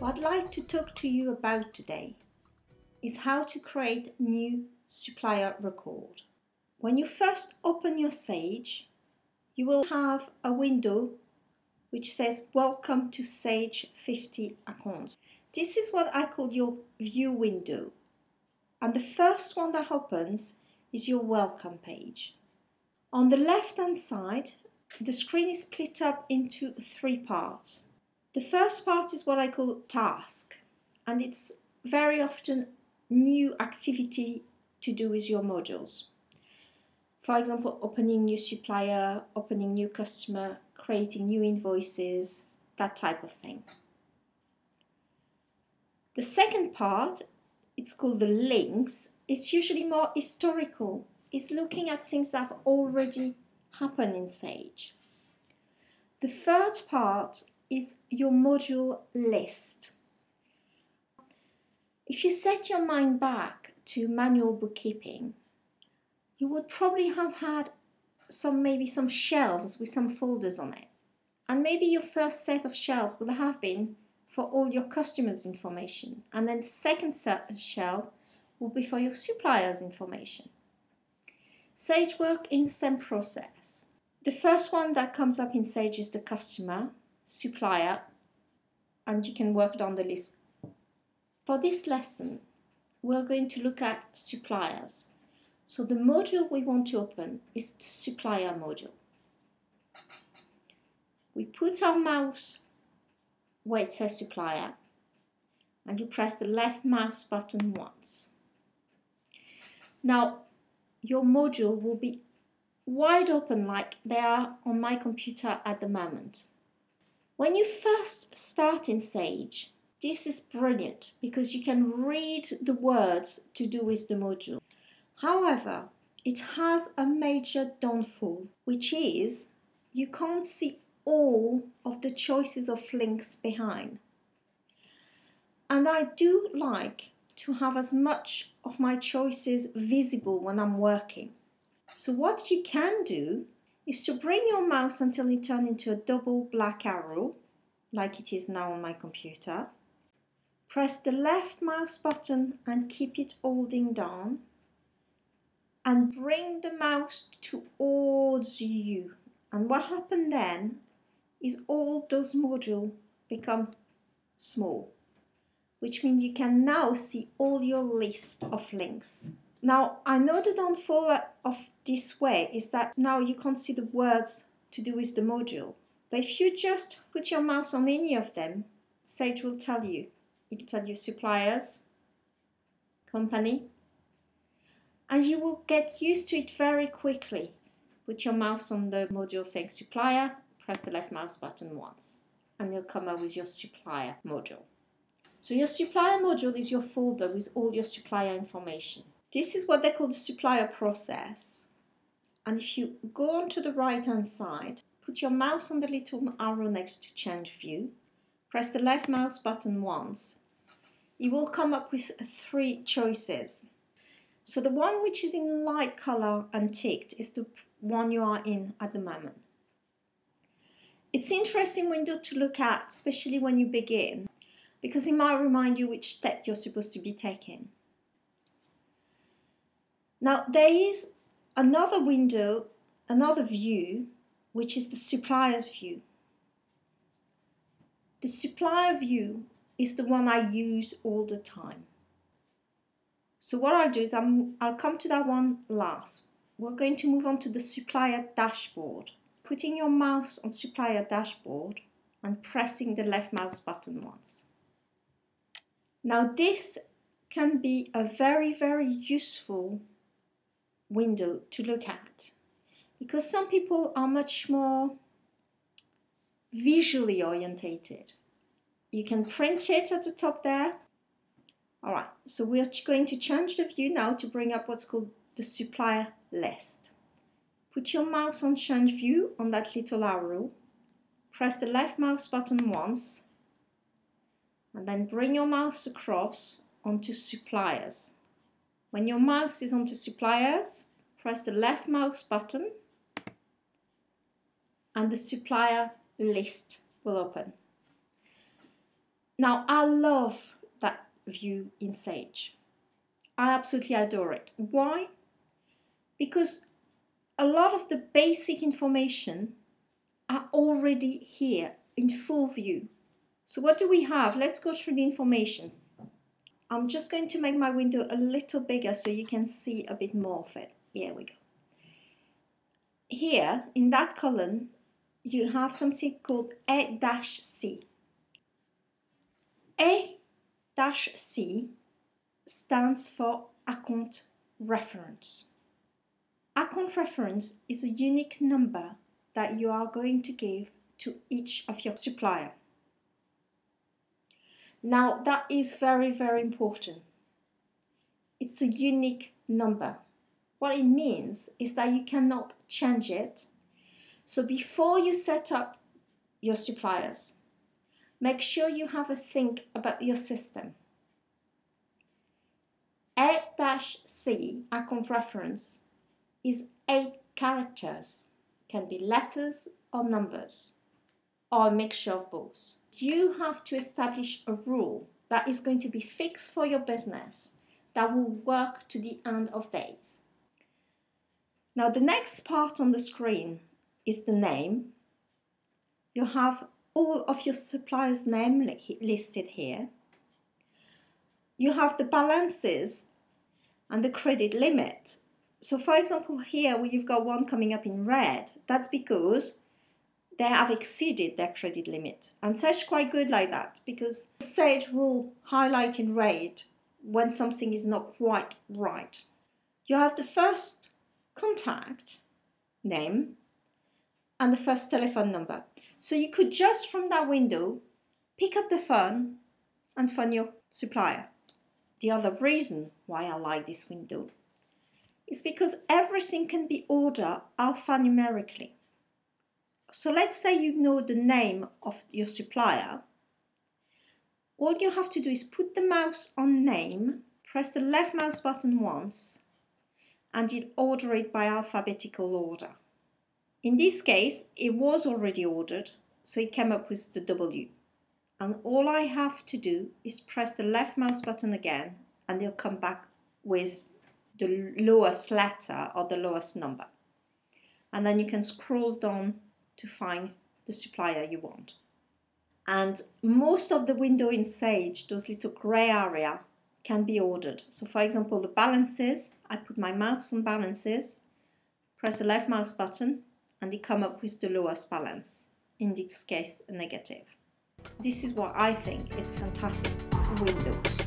What I'd like to talk to you about today is how to create new supplier record. When you first open your Sage, you will have a window which says Welcome to Sage 50 accounts. This is what I call your view window. And the first one that opens is your welcome page. On the left hand side, the screen is split up into three parts. The first part is what I call task, and it's very often new activity to do with your modules. For example, opening new supplier, opening new customer, creating new invoices, that type of thing. The second part, it's called the links. It's usually more historical. It's looking at things that have already happened in Sage. The third part is your module list. If you set your mind back to manual bookkeeping, you would probably have had some maybe some shelves with some folders on it. And maybe your first set of shelves would have been for all your customers' information. And then the second set shelf will be for your suppliers' information. Sage work in the same process. The first one that comes up in Sage is the customer, supplier, and you can work down the list. For this lesson, we're going to look at suppliers. So the module we want to open is the supplier module. We put our mouse where it says supplier and you press the left mouse button once. Now your module will be wide open like they are on my computer at the moment. When you first start in Sage, this is brilliant because you can read the words to do with the module. However, it has a major downfall, which is you can't see all of the choices of links behind. And I do like to have as much of my choices visible when I'm working. So what you can do is to bring your mouse until it turns into a double black arrow, like it is now on my computer. Press the left mouse button and keep it holding down. And bring the mouse towards you. And what happened then is all those modules become small, which means you can now see all your list of links. Now, I know the downfall of this way is that now you can't see the words to do with the module. But if you just put your mouse on any of them, Sage will tell you. It'll tell you suppliers, company, and you will get used to it very quickly. Put your mouse on the module saying supplier, press the left mouse button once, and you'll come up with your supplier module. So your supplier module is your folder with all your supplier information. This is what they call the supplier process. And if you go on to the right hand side, put your mouse on the little arrow next to change view, press the left mouse button once, you will come up with three choices. So the one which is in light color and ticked is the one you are in at the moment. It's interesting window to look at, especially when you begin, because it might remind you which step you're supposed to be taking. Now there is another window, another view, which is the supplier's view. The supplier view is the one I use all the time. So what I'll do is i will come to that one last. We're going to move on to the supplier dashboard. Putting your mouse on supplier dashboard and pressing the left mouse button once. Now this can be a very, very useful window to look at because some people are much more visually orientated. You can print it at the top there. All right, so we're going to change the view now to bring up what's called the supplier list. Put your mouse on change view on that little arrow. Press the left mouse button once and then bring your mouse across onto suppliers. When your mouse is onto suppliers, press the left mouse button and the supplier list will open. Now, I love that view in Sage. I absolutely adore it. Why? Because a lot of the basic information are already here in full view. So what do we have? Let's go through the information. I'm just going to make my window a little bigger so you can see a bit more of it. Here we go. Here, in that column, you have something called A-C. A-C stands for account reference. Account reference is a unique number that you are going to give to each of your supplier. Now that is very, very important. It's a unique number. What it means is that you cannot change it. So before you set up your suppliers, make sure you have a think about your system. A-C account reference is eight characters, can be letters or numbers, or a mixture of both you have to establish a rule that is going to be fixed for your business that will work to the end of days. Now, the next part on the screen is the name. You have all of your suppliers' name li listed here. You have the balances and the credit limit. So, for example, here you've got one coming up in red, that's because they have exceeded their credit limit. And Sage quite good like that because Sage will highlight in red when something is not quite right. You have the first contact name and the first telephone number. So you could just from that window pick up the phone and phone your supplier. The other reason why I like this window is because everything can be ordered alphanumerically. So let's say you know the name of your supplier. All you have to do is put the mouse on name, press the left mouse button once, and it'll order it by alphabetical order. In this case, it was already ordered, so it came up with the W. And all I have to do is press the left mouse button again, and it'll come back with the lowest letter or the lowest number. And then you can scroll down to find the supplier you want. And most of the window in Sage, those little gray area, can be ordered. So for example, the balances, I put my mouse on balances, press the left mouse button, and they come up with the lowest balance, in this case, a negative. This is what I think is a fantastic window.